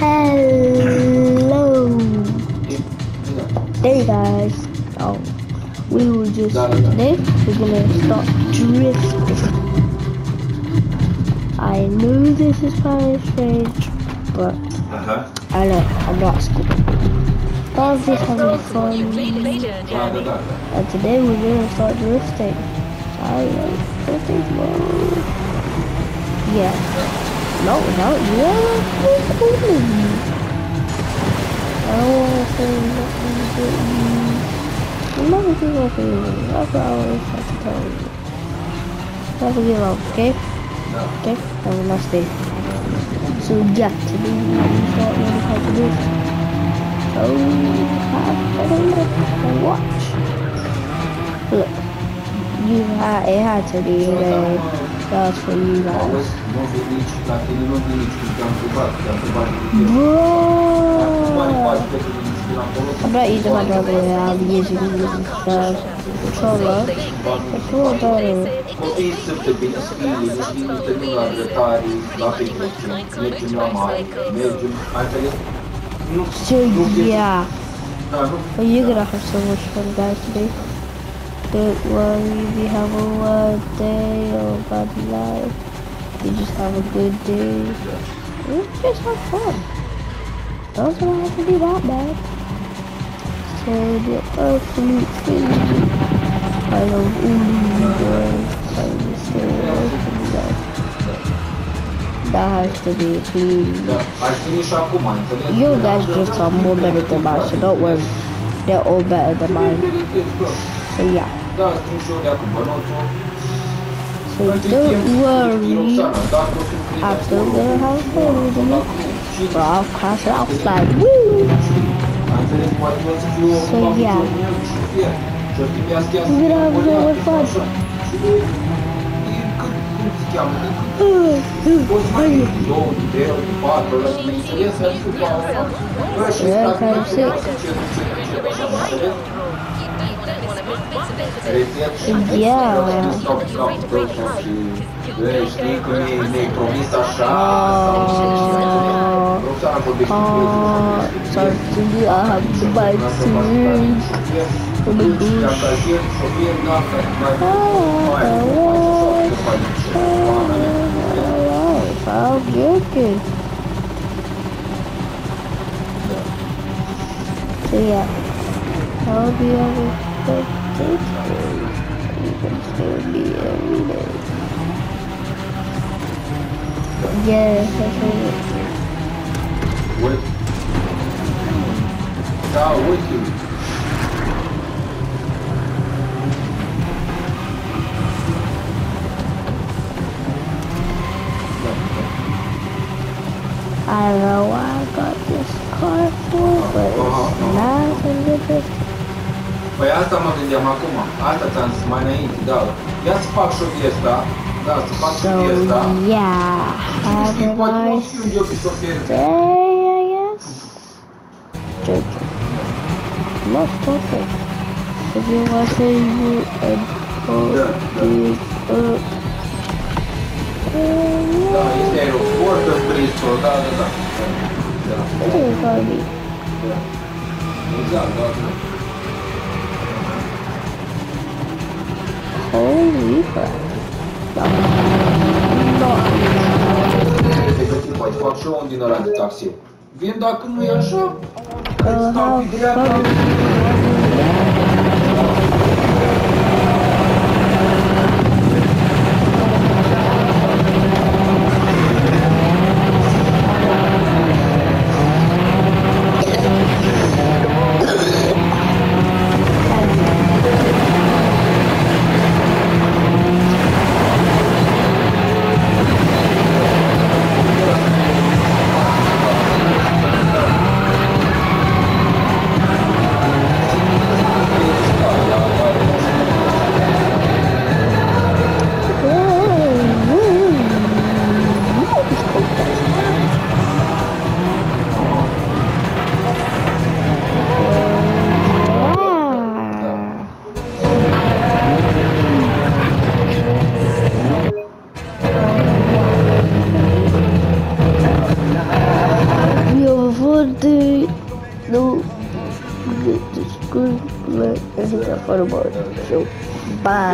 Hello. Hey guys. Oh, we will just today we're gonna start drifting. I know this is kind of strange, but Aha. I know I'm not school. But I'm just having fun, and today we're gonna start drifting. I like drifting. Yeah. No, no, yeah. I don't wanna say nothing to you. I'm never give up you. That's what I always have to tell you. Never give up, okay? Okay? Have a nice day. So yeah, today we start learning how to drift. So have a look and watch. Look. You had it had to be there. estağfurullah. Bu Bura iyice kadar ya bir gece gündüzler. Sonra bu doğru. Sevgi ya. Поиграх в саму шпангальный. Don't worry if you have a bad day or a bad life. You just have a good day. You just have fun. Doesn't have to be that bad. So the absolute thing. I love you guys. I just stay away from. That has to be clean. You guys just are more better than mine, so don't worry. They're all better than mine. So yeah. Da, știu și eu de acum, bănuțul. So don't worry. I'm still gonna have fun with me. But I'll crash it out woo! So, yeah. We're gonna have so much fun. Yeah, kind of sick. Cu oh, I have to buy. Oh. Oh, yeah, the it. Da, uite. I don't know why I got this car for, but it's nice and good. Păi asta mă gândeam acum. Asta ți-am zis mai înainte, da. Ia să fac și eu asta. Da, să fac și So eu asta. yeah, have Știi, a poate pot nice fi eu pe șofer. day, I guess. Joking. Not talking. If you want to you and hold these up. Da, este aeroport, Bristol, da, da, da. Da, It is gonna be. da. Exact, da, da. Holy crap. Not. Te găsi, poate fac și eu un din ăla de taxi. Vin dacă nu e așa, Uh, stau have pe dreapta. No, it's good. And hit that photo bar. So, bye.